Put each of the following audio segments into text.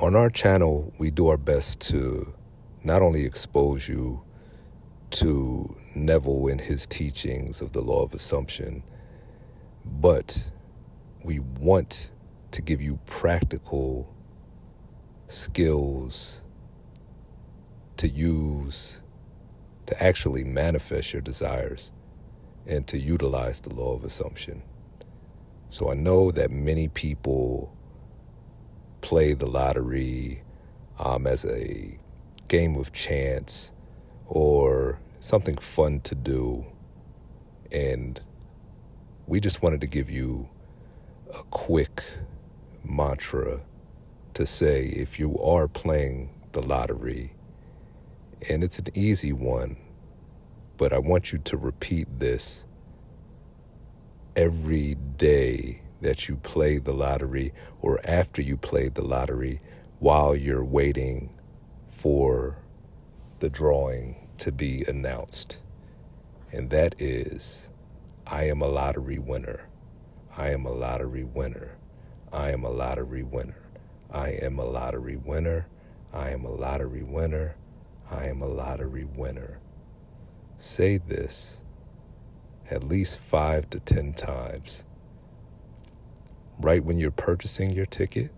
On our channel, we do our best to not only expose you to Neville and his teachings of the law of assumption, but we want to give you practical skills to use to actually manifest your desires and to utilize the law of assumption. So I know that many people play the lottery um, as a game of chance or something fun to do. And we just wanted to give you a quick mantra to say if you are playing the lottery, and it's an easy one, but I want you to repeat this every day that you play the lottery or after you play the lottery while you're waiting for the drawing to be announced. And that is I am a lottery winner. I am a lottery winner. I am a lottery winner. I am a lottery winner. I am a lottery winner. I am a lottery winner. Say this at least five to ten times. Right when you're purchasing your ticket,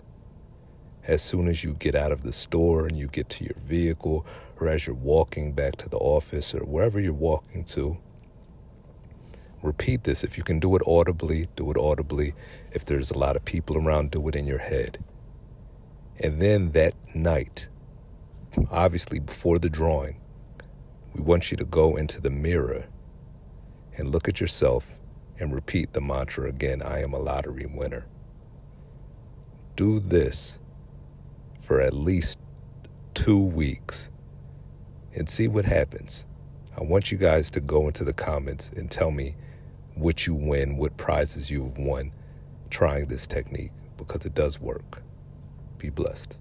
as soon as you get out of the store and you get to your vehicle, or as you're walking back to the office or wherever you're walking to, repeat this. If you can do it audibly, do it audibly. If there's a lot of people around, do it in your head. And then that night, obviously before the drawing, we want you to go into the mirror and look at yourself and repeat the mantra again I am a lottery winner. Do this for at least two weeks and see what happens. I want you guys to go into the comments and tell me what you win, what prizes you've won trying this technique because it does work. Be blessed.